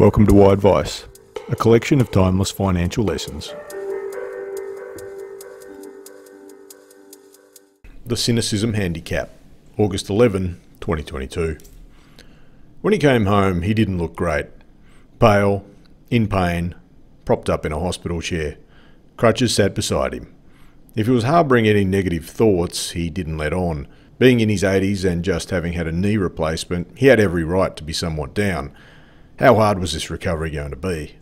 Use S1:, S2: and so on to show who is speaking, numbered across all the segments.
S1: Welcome to Why Advice, a collection of timeless financial lessons. The Cynicism Handicap, August 11, 2022. When he came home, he didn't look great. Pale, in pain, propped up in a hospital chair. Crutches sat beside him. If he was harbouring any negative thoughts, he didn't let on. Being in his 80s and just having had a knee replacement, he had every right to be somewhat down. How hard was this recovery going to be?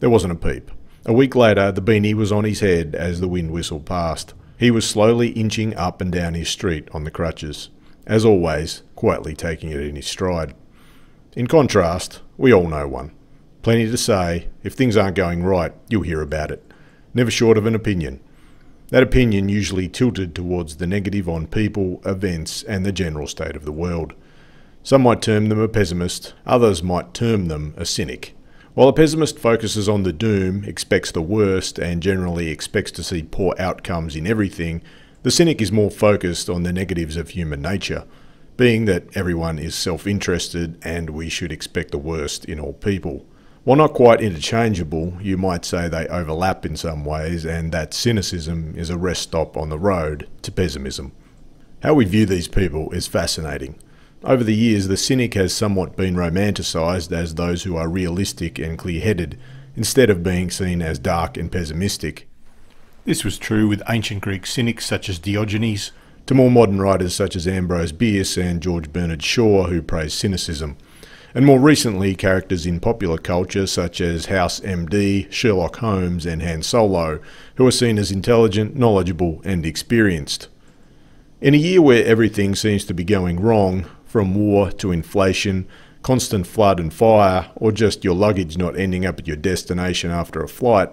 S1: There wasn't a peep. A week later, the beanie was on his head as the wind whistled past. He was slowly inching up and down his street on the crutches, as always, quietly taking it in his stride. In contrast, we all know one. Plenty to say. If things aren't going right, you'll hear about it. Never short of an opinion. That opinion usually tilted towards the negative on people, events, and the general state of the world. Some might term them a pessimist, others might term them a cynic. While a pessimist focuses on the doom, expects the worst, and generally expects to see poor outcomes in everything, the cynic is more focused on the negatives of human nature, being that everyone is self interested and we should expect the worst in all people. While not quite interchangeable, you might say they overlap in some ways, and that cynicism is a rest stop on the road to pessimism. How we view these people is fascinating. Over the years, the cynic has somewhat been romanticised as those who are realistic and clear headed, instead of being seen as dark and pessimistic. This was true with ancient Greek cynics such as Diogenes, to more modern writers such as Ambrose Bierce and George Bernard Shaw, who praised cynicism and more recently characters in popular culture such as House MD, Sherlock Holmes, and Han Solo, who are seen as intelligent, knowledgeable, and experienced. In a year where everything seems to be going wrong, from war to inflation, constant flood and fire, or just your luggage not ending up at your destination after a flight,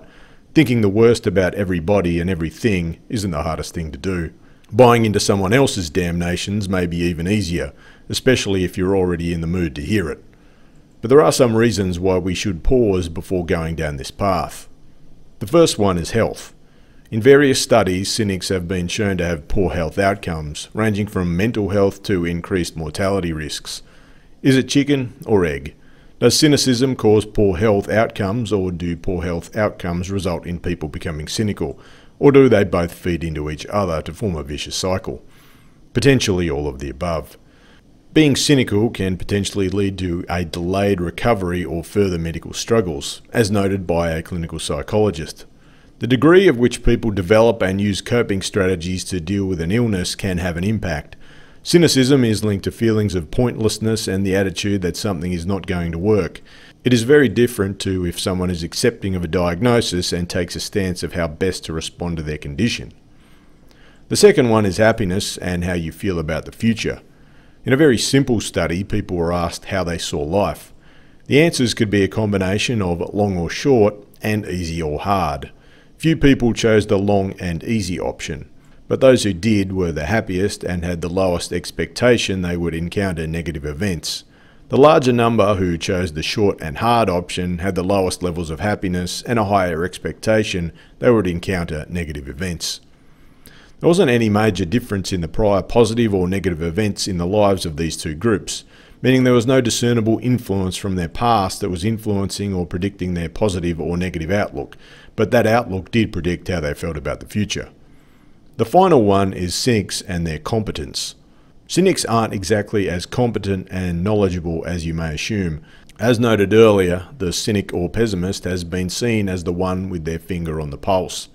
S1: thinking the worst about everybody and everything isn't the hardest thing to do. Buying into someone else's damnations may be even easier, especially if you're already in the mood to hear it. But there are some reasons why we should pause before going down this path. The first one is health. In various studies, cynics have been shown to have poor health outcomes, ranging from mental health to increased mortality risks. Is it chicken or egg? Does cynicism cause poor health outcomes, or do poor health outcomes result in people becoming cynical? Or do they both feed into each other to form a vicious cycle? Potentially all of the above. Being cynical can potentially lead to a delayed recovery or further medical struggles, as noted by a clinical psychologist. The degree of which people develop and use coping strategies to deal with an illness can have an impact. Cynicism is linked to feelings of pointlessness and the attitude that something is not going to work. It is very different to if someone is accepting of a diagnosis and takes a stance of how best to respond to their condition. The second one is happiness and how you feel about the future. In a very simple study, people were asked how they saw life. The answers could be a combination of long or short and easy or hard. Few people chose the long and easy option, but those who did were the happiest and had the lowest expectation they would encounter negative events. The larger number who chose the short and hard option had the lowest levels of happiness and a higher expectation they would encounter negative events. There wasn't any major difference in the prior positive or negative events in the lives of these two groups, meaning there was no discernible influence from their past that was influencing or predicting their positive or negative outlook, but that outlook did predict how they felt about the future. The final one is cynics and their competence. Cynics aren't exactly as competent and knowledgeable as you may assume. As noted earlier, the cynic or pessimist has been seen as the one with their finger on the pulse.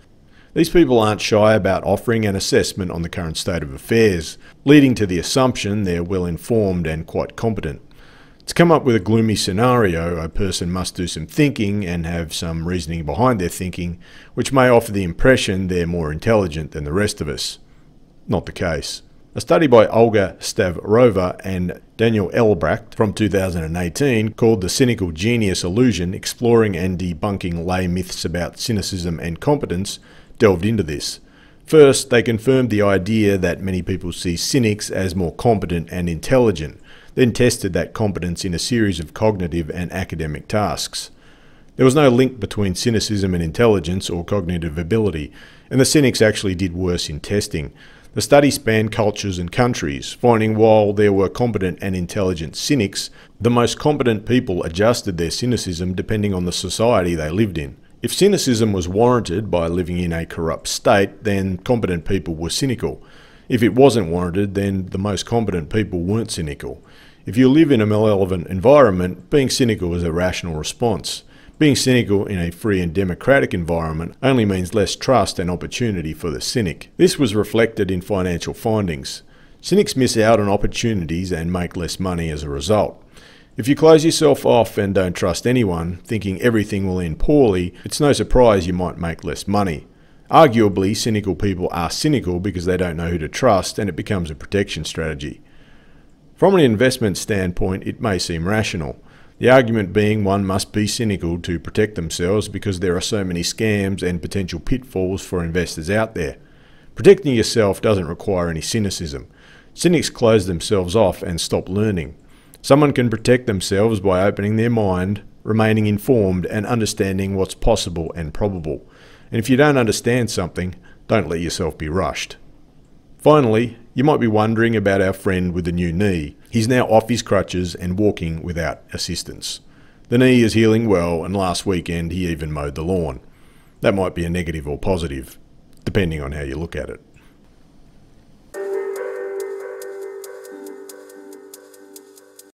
S1: These people aren't shy about offering an assessment on the current state of affairs, leading to the assumption they're well informed and quite competent. To come up with a gloomy scenario, a person must do some thinking and have some reasoning behind their thinking, which may offer the impression they're more intelligent than the rest of us. Not the case. A study by Olga Stavrova and Daniel Ehlebracht from 2018 called The Cynical Genius Illusion Exploring and Debunking Lay Myths About Cynicism and Competence delved into this. First, they confirmed the idea that many people see cynics as more competent and intelligent, then tested that competence in a series of cognitive and academic tasks. There was no link between cynicism and intelligence or cognitive ability, and the cynics actually did worse in testing. The study spanned cultures and countries, finding while there were competent and intelligent cynics, the most competent people adjusted their cynicism depending on the society they lived in. If cynicism was warranted by living in a corrupt state, then competent people were cynical. If it wasn't warranted, then the most competent people weren't cynical. If you live in a malevolent environment, being cynical is a rational response. Being cynical in a free and democratic environment only means less trust and opportunity for the cynic. This was reflected in financial findings. Cynics miss out on opportunities and make less money as a result. If you close yourself off and don't trust anyone, thinking everything will end poorly, it's no surprise you might make less money. Arguably, cynical people are cynical because they don't know who to trust and it becomes a protection strategy. From an investment standpoint, it may seem rational. The argument being one must be cynical to protect themselves because there are so many scams and potential pitfalls for investors out there. Protecting yourself doesn't require any cynicism. Cynics close themselves off and stop learning. Someone can protect themselves by opening their mind, remaining informed, and understanding what's possible and probable. And if you don't understand something, don't let yourself be rushed. Finally, you might be wondering about our friend with the new knee. He's now off his crutches and walking without assistance. The knee is healing well, and last weekend he even mowed the lawn. That might be a negative or positive, depending on how you look at it.